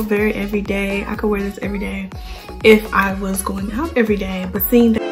very every day. I could wear this every day if I was going out every day. But seeing that